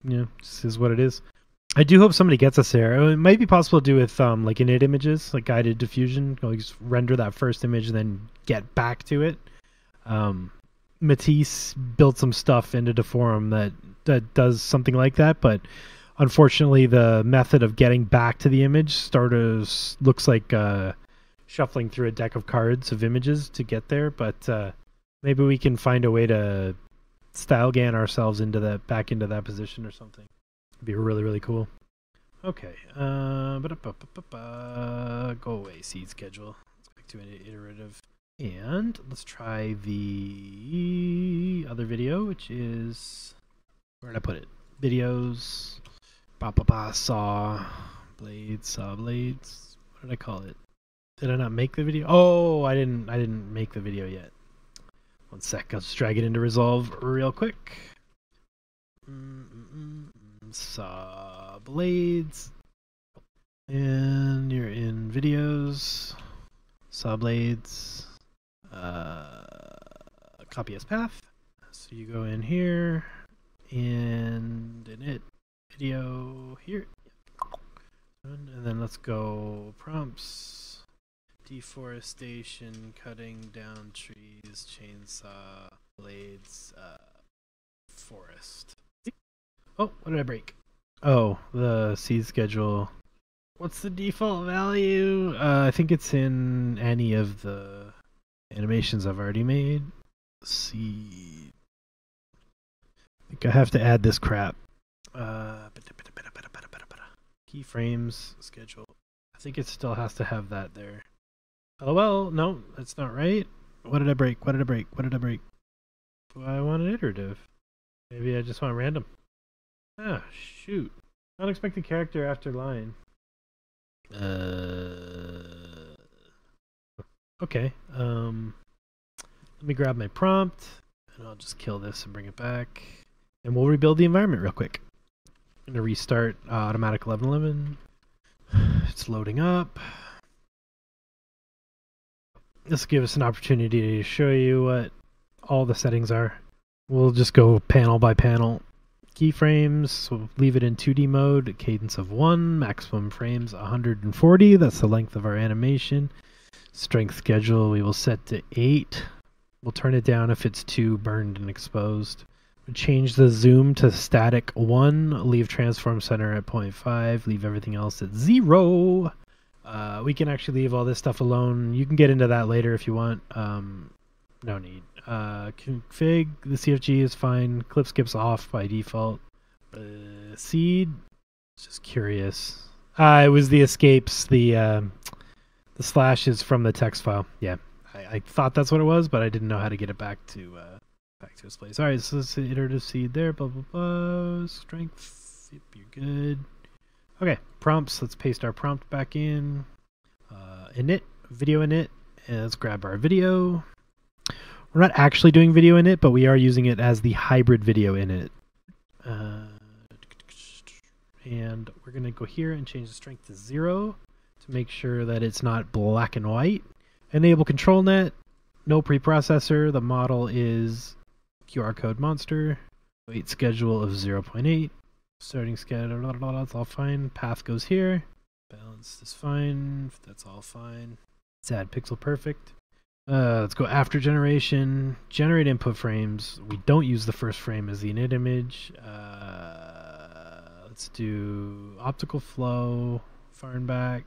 yeah, this is what it is. I do hope somebody gets us there. It might be possible to do with um, like init images, like guided diffusion. Like just render that first image and then get back to it. Um, Matisse built some stuff into Deforum that that does something like that, but unfortunately, the method of getting back to the image started looks like uh, shuffling through a deck of cards of images to get there. But uh, maybe we can find a way to StyleGAN ourselves into that back into that position or something. It'd be really really cool. Okay, uh, go away seed schedule. Let's back to an iterative. And let's try the other video, which is where did I put it? Videos, ba ba ba saw blades, saw blades. What did I call it? Did I not make the video? Oh, I didn't. I didn't make the video yet. One sec, I'll just drag it into Resolve real quick. Mm-mm-mm. Saw blades. And you're in videos. Saw blades. Uh, copy as path. So you go in here and in it video here. And then let's go prompts, deforestation, cutting down trees, chainsaw, blades, uh, forest. Oh, what did I break? Oh, the seed schedule. What's the default value? Uh, I think it's in any of the animations I've already made. Seed. I think I have to add this crap. Uh, keyframes schedule. I think it still has to have that there. Oh well, no, that's not right. What did I break? What did I break? What did I break? I want an iterative. Maybe I just want random. Ah, shoot. Unexpected character after line. Uh. Okay. Um. Let me grab my prompt, and I'll just kill this and bring it back, and we'll rebuild the environment real quick. Gonna restart uh, automatic 1111. It's loading up. This will give us an opportunity to show you what all the settings are. We'll just go panel by panel. Keyframes, so leave it in 2D mode, cadence of 1, maximum frames 140, that's the length of our animation. Strength schedule we will set to 8. We'll turn it down if it's too burned and exposed. Change the zoom to static 1, leave transform center at 0.5, leave everything else at 0. Uh, we can actually leave all this stuff alone. You can get into that later if you want. Um, no need. Uh, config, the CFG is fine. Clip skips off by default. Uh, seed, just curious. Uh, it was the escapes, the uh, the slashes from the text file. Yeah, I, I, thought that's what it was, but I didn't know how to get it back to uh, back to its place. All right, so this iterative seed there. Blah blah blah. Strength. Yep, you're good. Okay, prompts. Let's paste our prompt back in. Uh, init video init. And let's grab our video. We're not actually doing video init, but we are using it as the hybrid video init. Uh, and we're going to go here and change the strength to zero to make sure that it's not black and white. Enable control net, no preprocessor. The model is QR code monster. Weight schedule of 0.8. Starting schedule, that's all fine. Path goes here. Balance is fine. That's all fine. Let's add pixel perfect. Uh, let's go after generation. Generate input frames. We don't use the first frame as the init image. Uh, let's do optical flow, Farneback.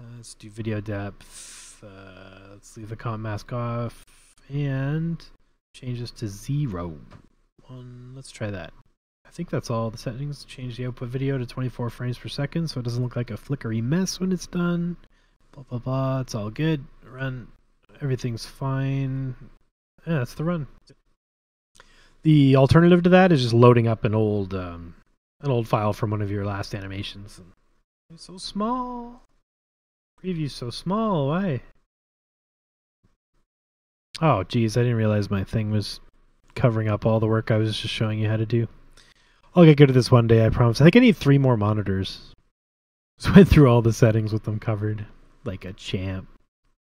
Uh, let's do video depth. Uh, let's leave the comp mask off and change this to zero. One. Let's try that. I think that's all the settings. Change the output video to 24 frames per second so it doesn't look like a flickery mess when it's done. Blah blah blah. It's all good. Run everything's fine. Yeah, that's the run. The alternative to that is just loading up an old um, an old file from one of your last animations. It's so small. Preview's so small. Why? Oh, geez, I didn't realize my thing was covering up all the work I was just showing you how to do. I'll get good at this one day, I promise. I think I need three more monitors. Just went through all the settings with them covered like a champ.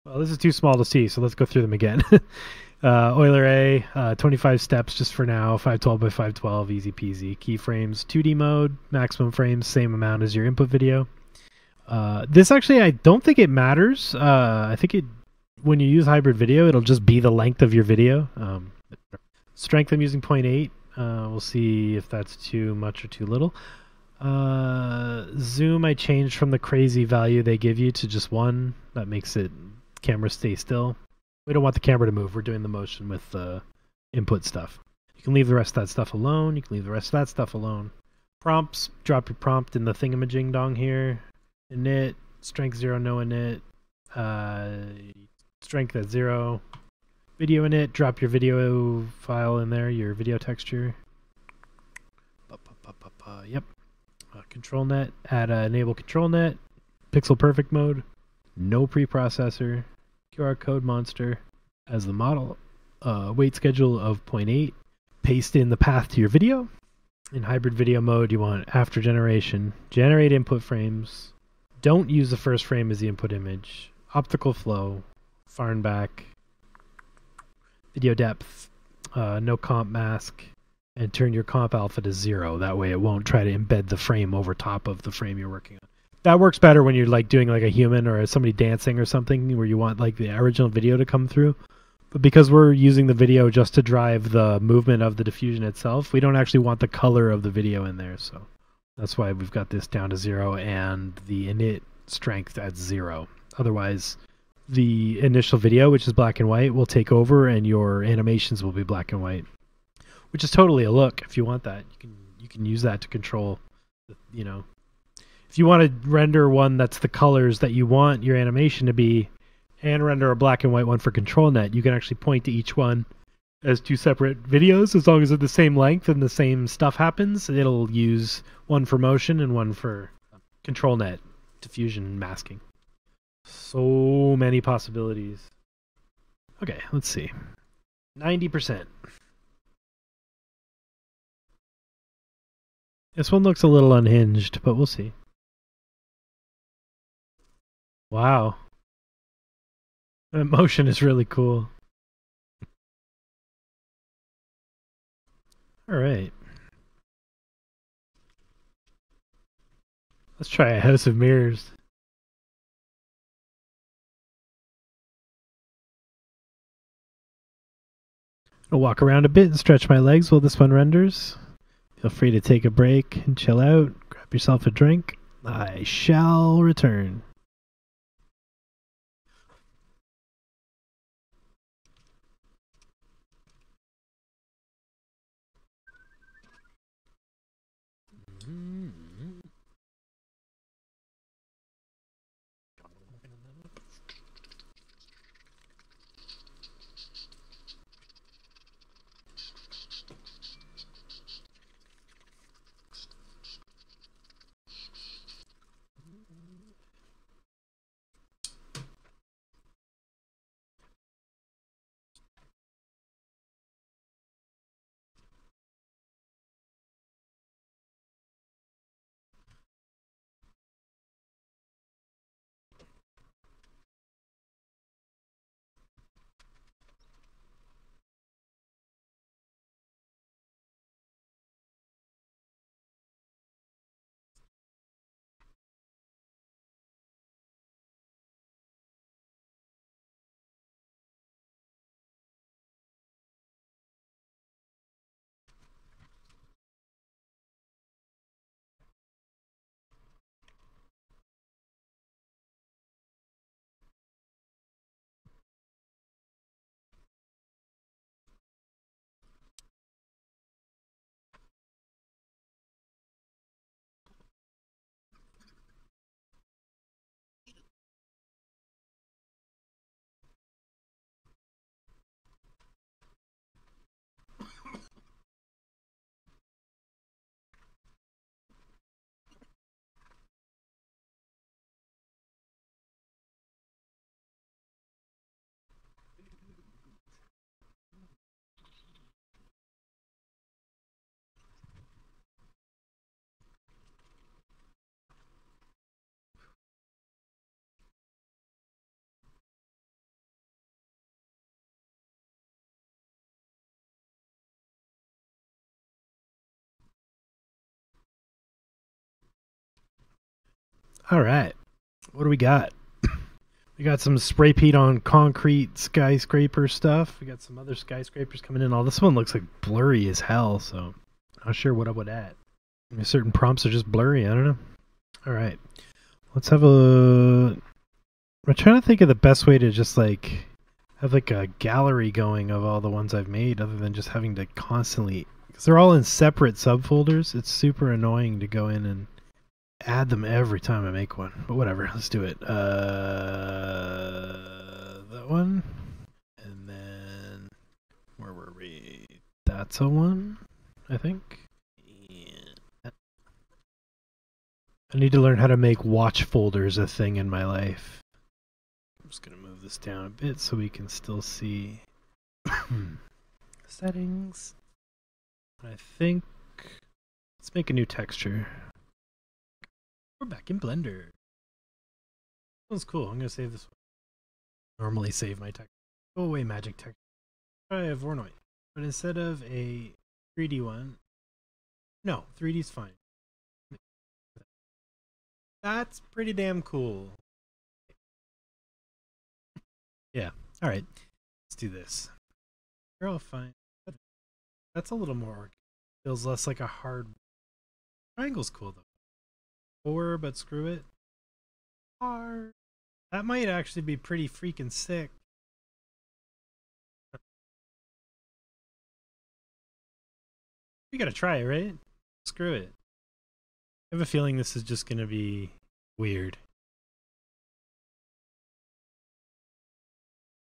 Well, this is too small to see, so let's go through them again. [laughs] uh, Euler A, uh, 25 steps just for now, 512 by 512, easy peasy. Keyframes, 2D mode, maximum frames, same amount as your input video. Uh, this actually, I don't think it matters. Uh, I think it when you use hybrid video, it'll just be the length of your video. Um, strength, I'm using 0.8. Uh, we'll see if that's too much or too little. Uh, zoom, I changed from the crazy value they give you to just one. That makes it camera stay still. We don't want the camera to move. We're doing the motion with the input stuff. You can leave the rest of that stuff alone. You can leave the rest of that stuff alone. Prompts, drop your prompt in the thingamajing dong here. Init, strength zero, no init. Uh, strength at zero. Video in it, drop your video file in there, your video texture. Yep. Uh, control net, add uh, enable control net, pixel perfect mode no preprocessor, QR code monster as the model. uh, weight schedule of 0.8. Paste in the path to your video. In hybrid video mode, you want after generation, generate input frames. Don't use the first frame as the input image. Optical flow, Farneback, video depth, uh, no comp mask, and turn your comp alpha to zero. That way it won't try to embed the frame over top of the frame you're working on. That works better when you're like doing like a human or somebody dancing or something where you want like the original video to come through. But because we're using the video just to drive the movement of the diffusion itself, we don't actually want the color of the video in there. So that's why we've got this down to zero and the init strength at zero. Otherwise, the initial video, which is black and white, will take over and your animations will be black and white which is totally a look if you want that. You can you can use that to control, you know, if you want to render one that's the colors that you want your animation to be, and render a black and white one for control net, you can actually point to each one as two separate videos as long as they're the same length and the same stuff happens. It'll use one for motion and one for control net, diffusion, masking. So many possibilities. Okay, let's see. 90%. This one looks a little unhinged, but we'll see. Wow. That motion is really cool. Alright. Let's try a House of Mirrors. I'll walk around a bit and stretch my legs while this one renders. Feel free to take a break and chill out. Grab yourself a drink. I shall return. All right. What do we got? [clears throat] We got some spray paint on concrete skyscraper stuff. We got some other skyscrapers coming in. All this one looks like blurry as hell, so not sure what I would add. Certain prompts are just blurry. I don't know. All right. Let's have a. I'm trying to think of the best way to just like have like a gallery going of all the ones I've made, other than just having to constantly because they're all in separate subfolders. It's super annoying to go in and add them every time I make one. But whatever, [laughs] let's do it. Uh, that one. And then, where were we? That's a one, I think. Yeah. I need to learn how to make watch folders a thing in my life. I'm just going to move this down a bit so we can still see [coughs] Settings. I think let's make a new texture. We're back in Blender. One's cool. I'm gonna save this one. Normally save my text. Go away, magic text. Try a Voronoi. But instead of a 3D one, no, 3D's fine. That's pretty damn cool. [laughs] Yeah. All right. Let's do this. You're all fine. That's a little more. Feels less like a hard. Triangle's cool though. Four, but screw it. Hard. That might actually be pretty freaking sick. We gotta try it, right? Screw it. I have a feeling this is just gonna be weird.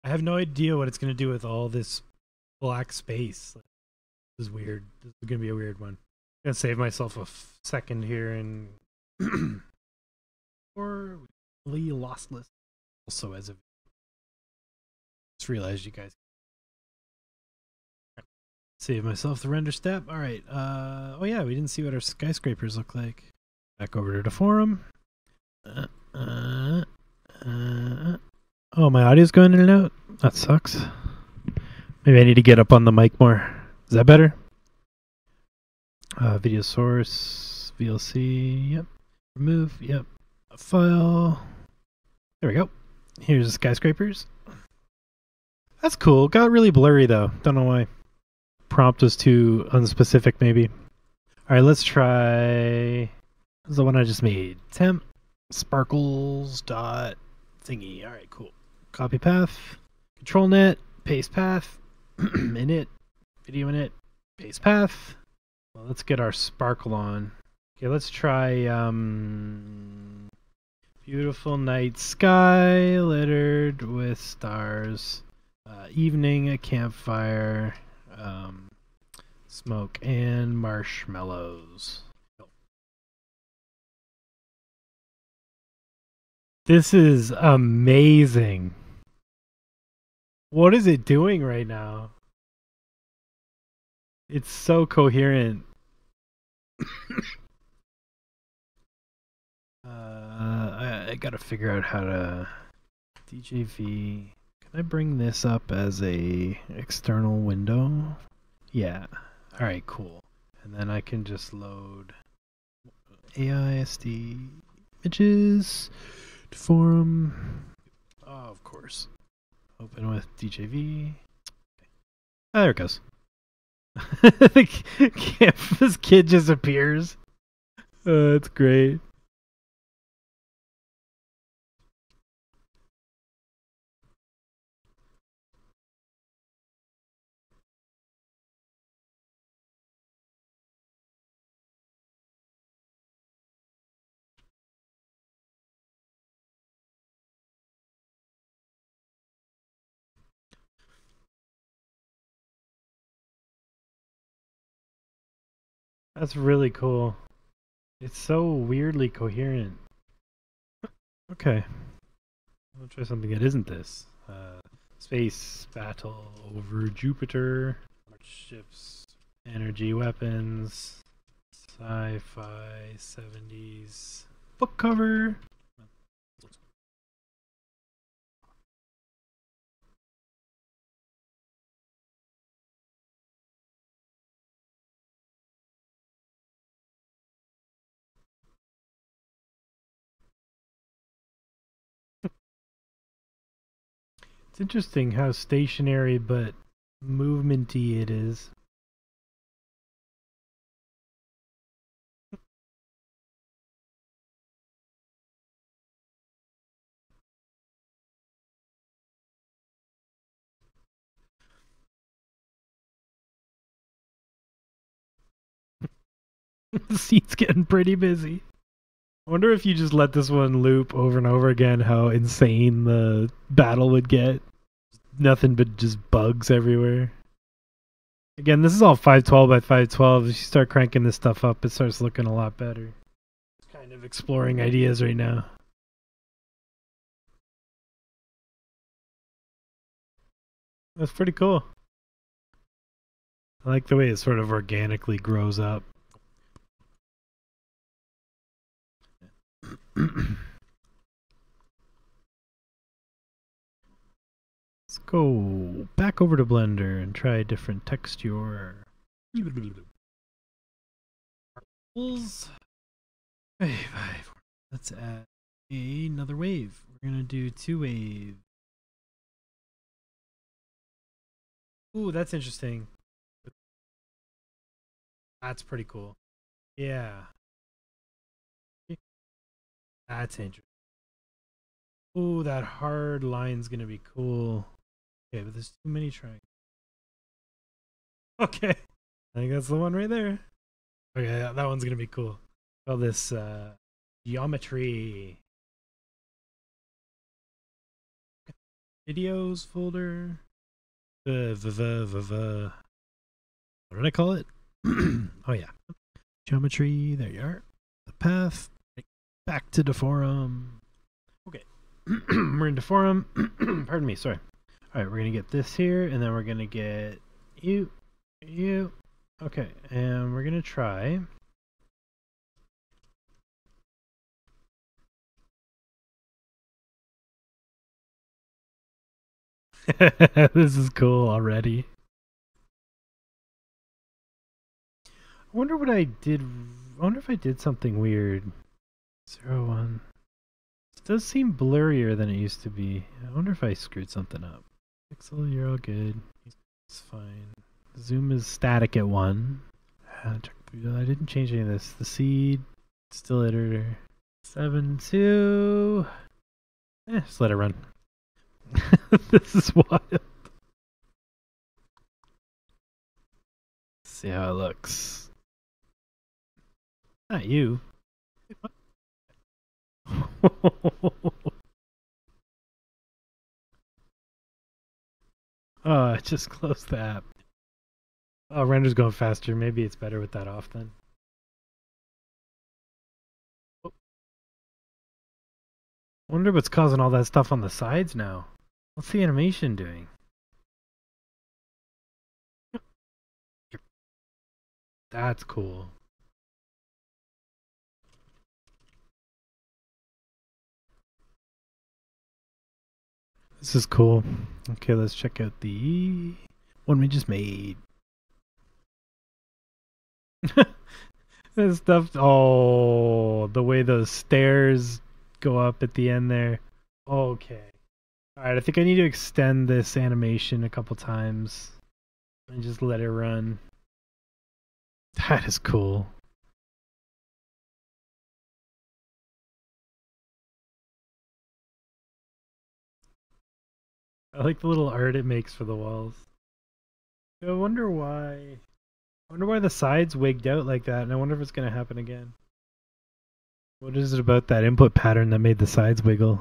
I have no idea what it's gonna do with all this black space. This is weird. This is gonna be a weird one. I'm gonna save myself a second here and [clears throat] or Lee Lostless also as a just realized you guys save myself the render step. All right. Uh oh yeah, we didn't see what our skyscrapers look like. Back over to Deforum. Uh, uh, uh, oh, my audio's going in and out. That sucks. Maybe I need to get up on the mic more. Is that better? Uh, video source, VLC, yep. Remove, yep. File. There we go. Here's skyscrapers. That's cool. Got really blurry though. Don't know why. Prompt was too unspecific, maybe. All right, let's try the one I just made. Temp sparkles dot thingy. All right, cool. Copy path, control net, paste path, [clears throat] init, video init, paste path. Well, let's get our sparkle on. Okay, let's try um beautiful night sky littered with stars. Uh, evening, a campfire, um, smoke, and marshmallows. This is amazing. What is it doing right now? It's so coherent. [coughs] uh, I, I gotta figure out how to DJV. Can I bring this up as a external window? Yeah. All right, cool. And then I can just load AISD images forum. Oh, of course. Open with DJV. Oh, there it goes. [laughs] the [laughs] campus kid just appears. Uh, that's great. That's really cool. It's so weirdly coherent. Okay. I'll try something that isn't this. Uh, space battle over Jupiter. Ships, energy weapons, sci-fi 70s book cover. Interesting how stationary but movementy it is. [laughs] the scene's getting pretty busy. I wonder if you just let this one loop over and over again, how insane the battle would get. Nothing but just bugs everywhere. Again, this is all 512 by 512. If you start cranking this stuff up, it starts looking a lot better. Kind of exploring ideas right now. That's pretty cool. I like the way it sort of organically grows up. [clears throat] go back over to Blender and try a different texture. Let's add another wave. We're gonna do two waves. Ooh, that's interesting. That's pretty cool. Yeah. That's interesting. Ooh, that hard line's gonna be cool. Okay, but there's too many triangles. [laughs] Okay. I think that's the one right there. Okay, that, that one's gonna be cool. Call this uh geometry. Videos folder. Uh, v- v- v- v- what did I call it? [clears throat] oh yeah, geometry. There you are. The path. Back to Deforum. Okay, [clears throat] we're in Deforum. [clears throat] Pardon me. Sorry. All right, we're gonna get this here, and then we're gonna get you, you. Okay, and we're gonna try. [laughs] this is cool already. I wonder what I did. I wonder if I did something weird. Zero one. It does seem blurrier than it used to be. I wonder if I screwed something up. Pixel, you're all good. It's fine. Zoom is static at one. I didn't change any of this. The seed, still editor. Seven two. Eh, just let it run. [laughs] this is wild. See how it looks. Not you. [laughs] [laughs] oh, I just closed the app. Oh, render's going faster. Maybe it's better with that off then. Oh. Wonder what's causing all that stuff on the sides now. What's the animation doing? That's cool. This is cool. Okay, let's check out the one we just made. [laughs] this stuff. Oh, the way those stairs go up at the end there. Okay. Alright, I think I need to extend this animation a couple times and just let it run. That is cool. I like the little art it makes for the walls. I wonder why. I wonder why the sides wigged out like that, and I wonder if it's gonna happen again. What is it about that input pattern that made the sides wiggle?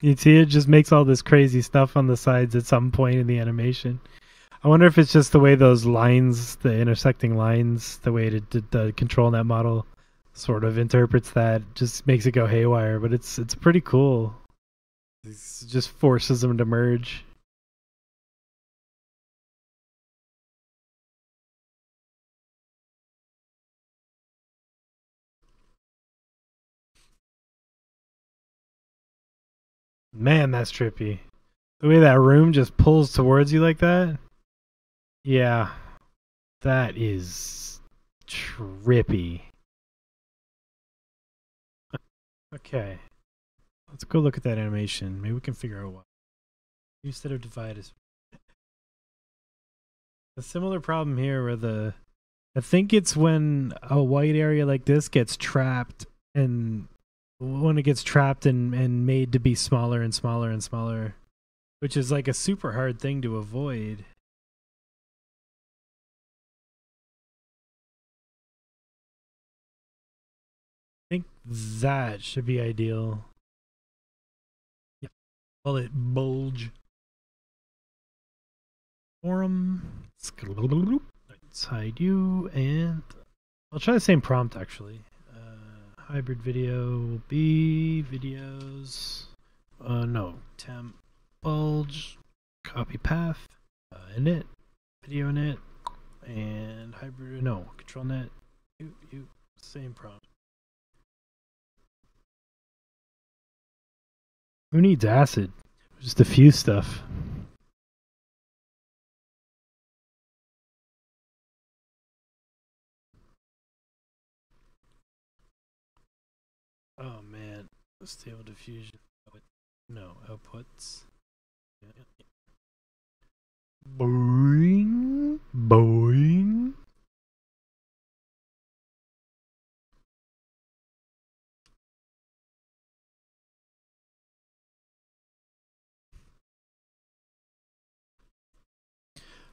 You see, it just makes all this crazy stuff on the sides at some point in the animation. I wonder if it's just the way those lines, the intersecting lines, the way the, the control net model sort of interprets that, just makes it go haywire. But it's it's pretty cool. It just forces them to merge. Man, that's trippy. The way that room just pulls towards you like that. Yeah. That is trippy. okay. Let's go look at that animation. Maybe we can figure out what. Instead of divide is a similar problem here where the I think it's when a white area like this gets trapped and when it gets trapped and, and made to be smaller and smaller and smaller, which is like a super hard thing to avoid. I think that should be ideal. Yep. Call it bulge. Forum. Inside you and I'll try the same prompt actually. Uh, hybrid video will be videos. Uh, no, temp bulge, copy path, uh, init, video init, and hybrid. No, control net. You, you, same prompt. Who needs acid? Just a few stuff. Oh man, stable diffusion. No outputs. Boing, boing.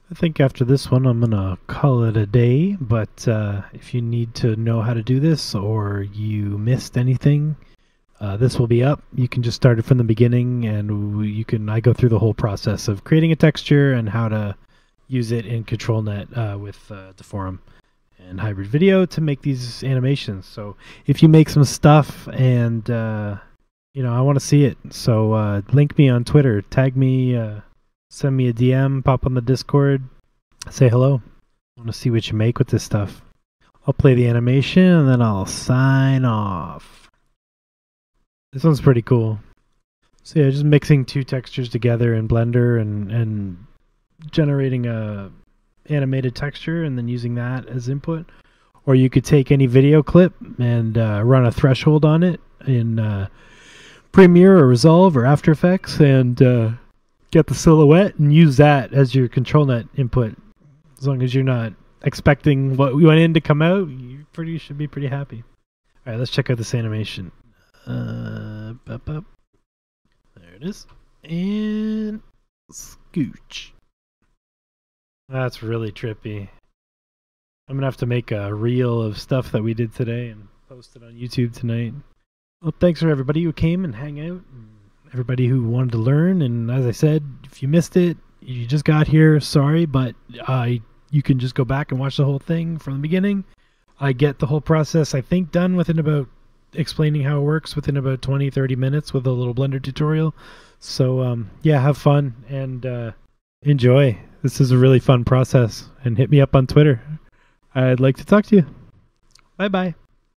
I think after this one, I'm gonna call it a day. But uh, if you need to know how to do this, or you missed anything, uh, this will be up. You can just start it from the beginning, and you can. I go through the whole process of creating a texture and how to use it in ControlNet uh, with uh, Deforum and Hybrid Video to make these animations. So if you make some stuff and uh, you know I want to see it, so uh, link me on Twitter, tag me uh, send me a DM, pop on the Discord, say hello. I want to see what you make with this stuff. I'll play the animation and then I'll sign off. This one's pretty cool. So yeah, just mixing two textures together in Blender and and generating a animated texture and then using that as input. Or you could take any video clip and uh, run a threshold on it in uh, Premiere or Resolve or After Effects and uh, get the silhouette and use that as your control net input. As long as you're not expecting what we went in to come out, you pretty should be pretty happy. All right, let's check out this animation. Uh. There it is. And scooch. That's really trippy. I'm gonna have to make a reel of stuff that we did today and post it on YouTube tonight. Well, thanks for everybody who came and hang out. And everybody who wanted to learn. And as I said, if you missed it, you just got here, sorry, but I you can just go back and watch the whole thing from the beginning. I get the whole process, I think, done within about explaining how it works within about 20, 30 minutes with a little Blender tutorial. So, um, yeah, have fun and uh, enjoy. This is a really fun process. And hit me up on Twitter. I'd like to talk to you. Bye bye.